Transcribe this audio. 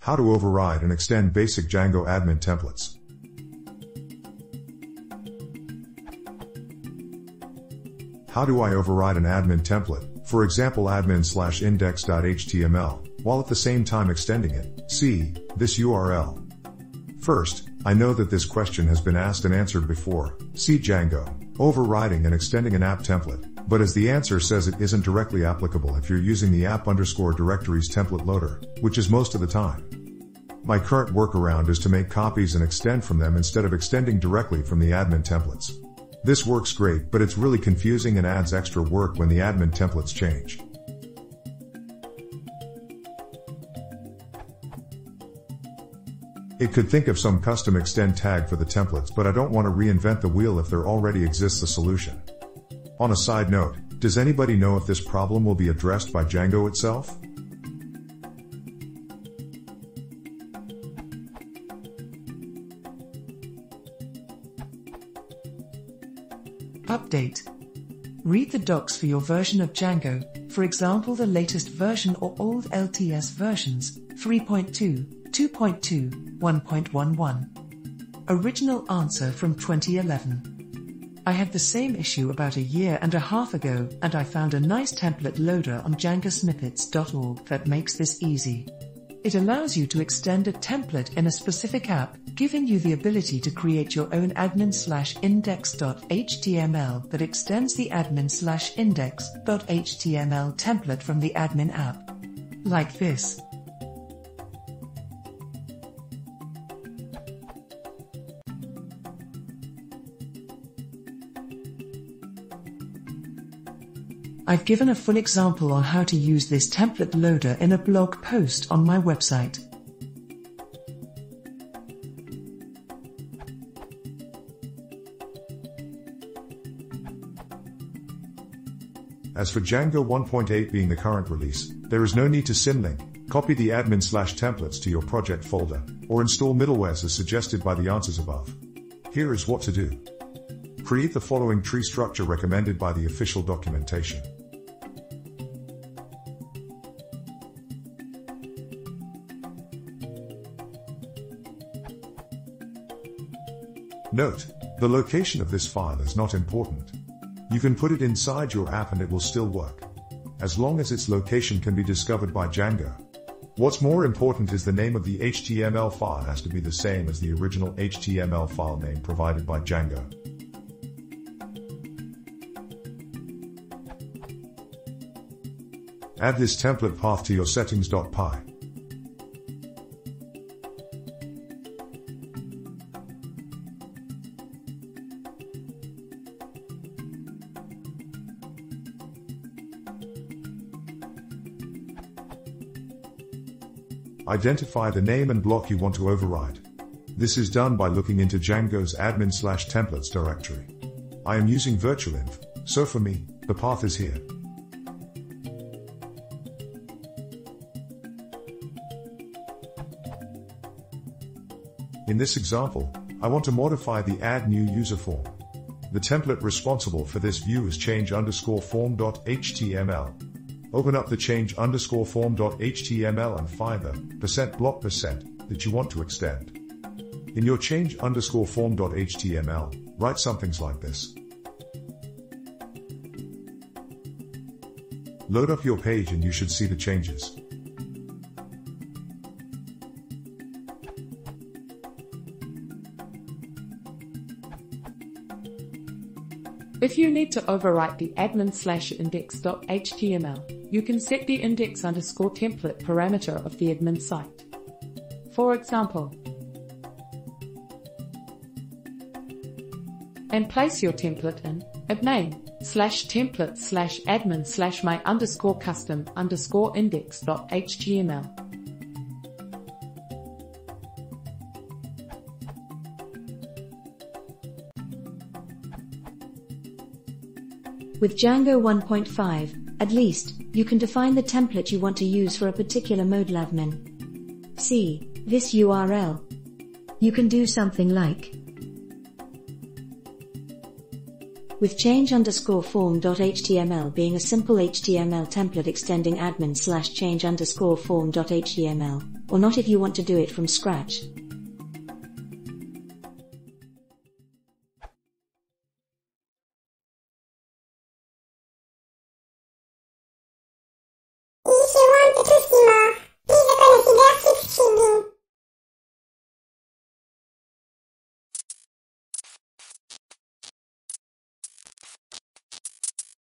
How to override and extend basic Django admin templates. How do I override an admin template, for example admin slash index.html, while at the same time extending it? See, this URL. First, I know that this question has been asked and answered before. See Django, overriding and extending an app template, but as the answer says it isn't directly applicable if you're using the app underscore directories template loader, which is most of the time. My current workaround is to make copies and extend from them instead of extending directly from the admin templates. This works great, but it's really confusing and adds extra work when the admin templates change. It could think of some custom extend tag for the templates, but I don't want to reinvent the wheel if there already exists a solution. On a side note, does anybody know if this problem will be addressed by Django itself? Update. Read the docs for your version of Django, for example the latest version or old LTS versions, 3.2, 2.2, 1.11. Original answer from 2011. I had the same issue about a year and a half ago, and I found a nice template loader on djangosnippets.org that makes this easy. It allows you to extend a template in a specific app, giving you the ability to create your own admin slash index.html that extends the admin slash index.html template from the admin app. Like this. I've given a full example on how to use this template loader in a blog post on my website. As for Django 1.8 being the current release, there is no need to symlink, copy the admin slash templates to your project folder, or install middlewares as suggested by the answers above. Here is what to do. Create the following tree structure recommended by the official documentation. Note, the location of this file is not important. You can put it inside your app and it will still work. As long as its location can be discovered by Django. What's more important is the name of the HTML file has to be the same as the original HTML file name provided by Django. Add this template path to your settings.py. Identify the name and block you want to override. This is done by looking into Django's admin slash templates directory. I am using virtualenv, so for me, the path is here. In this example, I want to modify the add new user form. The template responsible for this view is change underscore form.html. Open up the change underscore form.html and find the percent block percent that you want to extend. In your change underscore form.html, write somethings like this. Load up your page and you should see the changes. If you need to overwrite the admin slash index.html, you can set the index underscore template parameter of the admin site. For example, and place your template in admin slash template slash admin slash my underscore custom underscore index.html. With Django 1.5, at least, you can define the template you want to use for a particular modeladmin. See this URL. You can do something like with change underscore form.html being a simple HTML template extending admin slash change underscore form.html. or not if you want to do it from scratch.